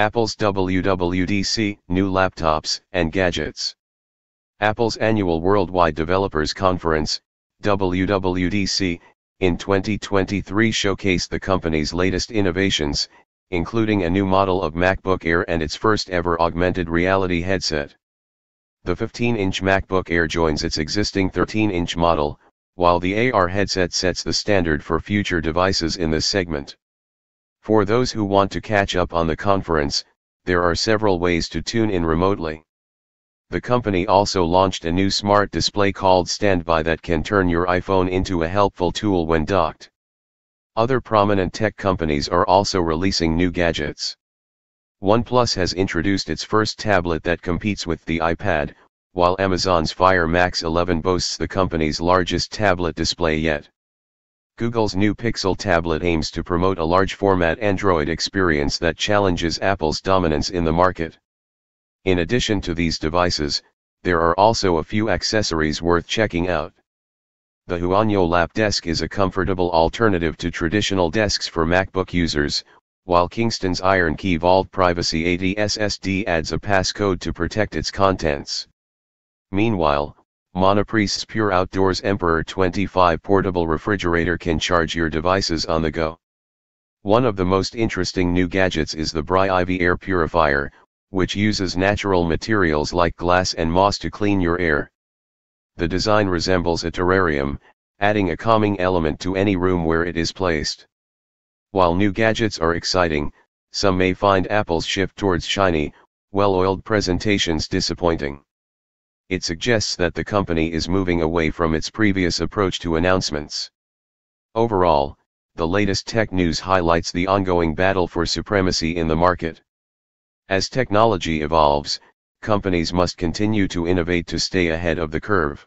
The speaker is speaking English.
Apple's WWDC, new laptops and gadgets. Apple's annual Worldwide Developers Conference, WWDC, in 2023 showcased the company's latest innovations, including a new model of MacBook Air and its first ever augmented reality headset. The 15-inch MacBook Air joins its existing 13-inch model, while the AR headset sets the standard for future devices in this segment. For those who want to catch up on the conference, there are several ways to tune in remotely. The company also launched a new smart display called Standby that can turn your iPhone into a helpful tool when docked. Other prominent tech companies are also releasing new gadgets. OnePlus has introduced its first tablet that competes with the iPad, while Amazon's Fire Max 11 boasts the company's largest tablet display yet. Google's new Pixel tablet aims to promote a large format Android experience that challenges Apple's dominance in the market. In addition to these devices, there are also a few accessories worth checking out. The Huanuo Lap Desk is a comfortable alternative to traditional desks for MacBook users, while Kingston's IronKey Vault Privacy 80 SSD adds a passcode to protect its contents. Meanwhile, Monoprice's Pure Outdoors Emperor 25 portable refrigerator can charge your devices on the go. One of the most interesting new gadgets is the Briiv Air Purifier, which uses natural materials like glass and moss to clean your air. The design resembles a terrarium, adding a calming element to any room where it is placed. While new gadgets are exciting, some may find Apple's shift towards shiny, well-oiled presentations disappointing. It suggests that the company is moving away from its previous approach to announcements. Overall, the latest tech news highlights the ongoing battle for supremacy in the market. As technology evolves, companies must continue to innovate to stay ahead of the curve.